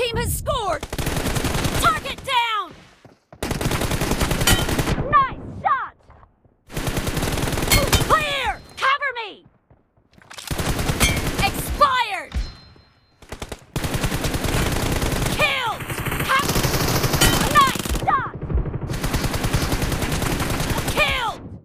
team has scored!